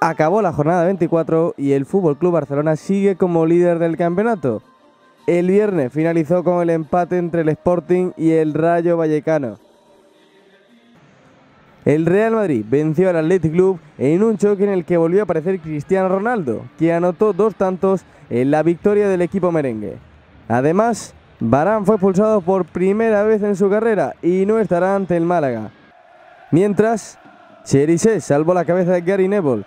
Acabó la jornada 24 y el Fútbol Club Barcelona sigue como líder del campeonato. El viernes finalizó con el empate entre el Sporting y el Rayo Vallecano. El Real Madrid venció al Athletic Club en un choque en el que volvió a aparecer Cristiano Ronaldo, que anotó dos tantos en la victoria del equipo merengue. Además, Barán fue expulsado por primera vez en su carrera y no estará ante el Málaga. Mientras, Cherise salvó la cabeza de Gary Neville.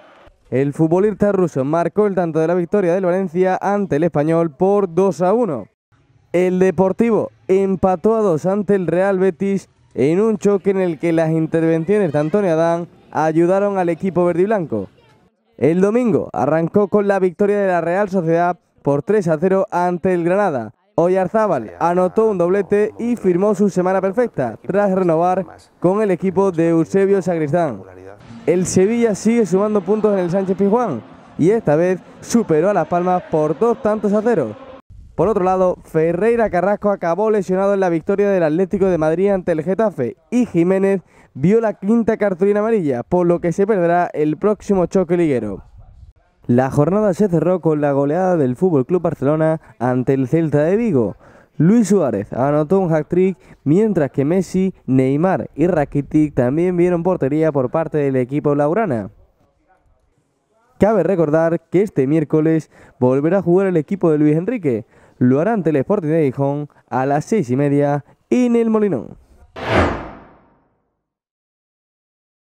El futbolista ruso marcó el tanto de la victoria del Valencia ante el español por 2 a 1. El Deportivo empató a 2 ante el Real Betis en un choque en el que las intervenciones de Antonio Adán ayudaron al equipo verde y blanco. El domingo arrancó con la victoria de la Real Sociedad por 3 a 0 ante el Granada. Oyarzábal anotó un doblete y firmó su semana perfecta tras renovar con el equipo de Eusebio Sagristán. El Sevilla sigue sumando puntos en el Sánchez Pizjuán y esta vez superó a Las Palmas por dos tantos a cero. Por otro lado, Ferreira Carrasco acabó lesionado en la victoria del Atlético de Madrid ante el Getafe y Jiménez vio la quinta cartulina amarilla, por lo que se perderá el próximo choque liguero. La jornada se cerró con la goleada del Fútbol Club Barcelona ante el Celta de Vigo. Luis Suárez anotó un hat-trick, mientras que Messi, Neymar y Rakitic también vieron portería por parte del equipo laurana. Cabe recordar que este miércoles volverá a jugar el equipo de Luis Enrique. Lo hará ante el Sporting de Gijón a las seis y media en el Molinón.